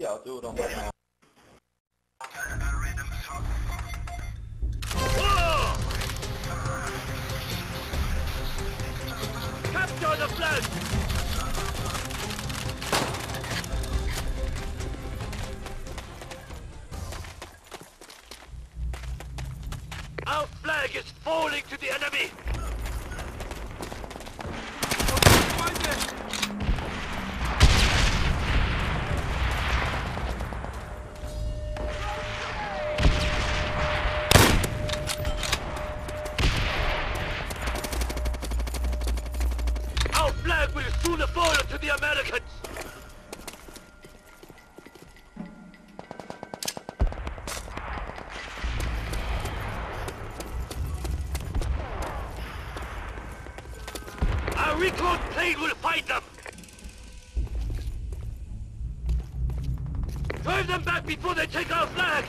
Yeah, I'll do it on my own. Capture the flag! Our flag is falling to the enemy! Flag will soon fall to the Americans! Our recon plane will fight them! Drive them back before they take our flag!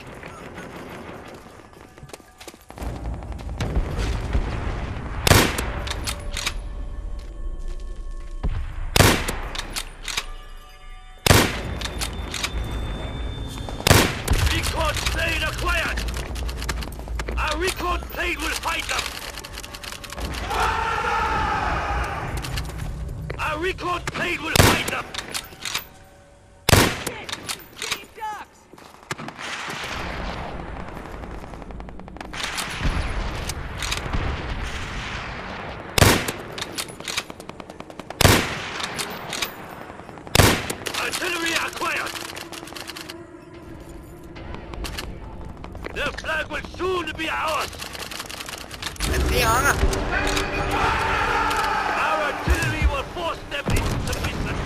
Recon plane acquired! Our recon plane will fight them! Our recon plane will fight them! Artillery acquired! Their flag will soon be ours! Let's Empty armor! Our artillery will force them into submission!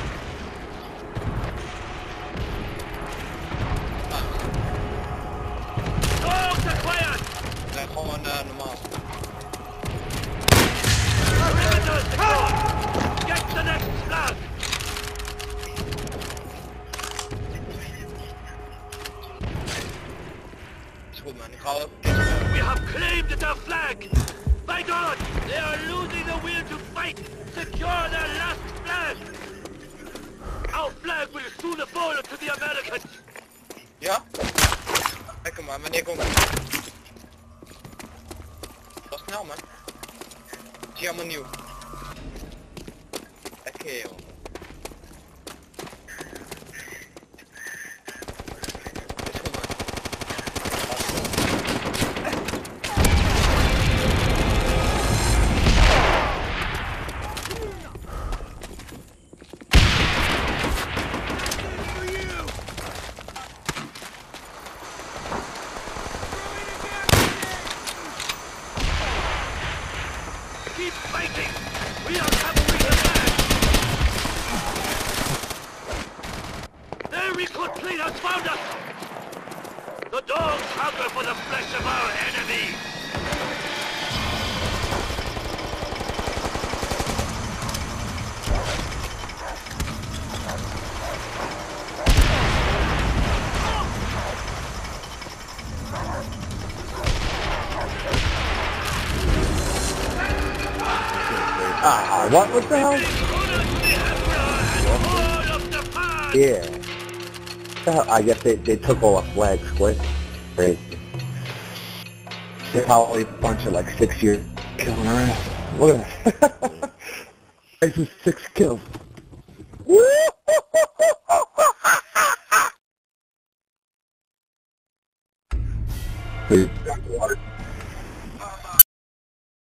Dogs acquired! They're down the normal. Our regiment is Call. We have claimed their flag! Fight on! They are losing the will to fight! Secure their last flag! Our flag will soon fall to the Americans! Ja? Lekker, man. Wanneer komt het? Wel snel, man. Het is helemaal nieuw. Lekker, joh. Keep fighting! We are capturing the! Their recon plane has found us! The dogs hunger for the flesh of our enemy! Ah, what? What the hell? Yeah. I guess they, they took all the flags quick. Crazy. They're probably a bunch of like six years killing our ass. Look at that. this is six kills. Dude,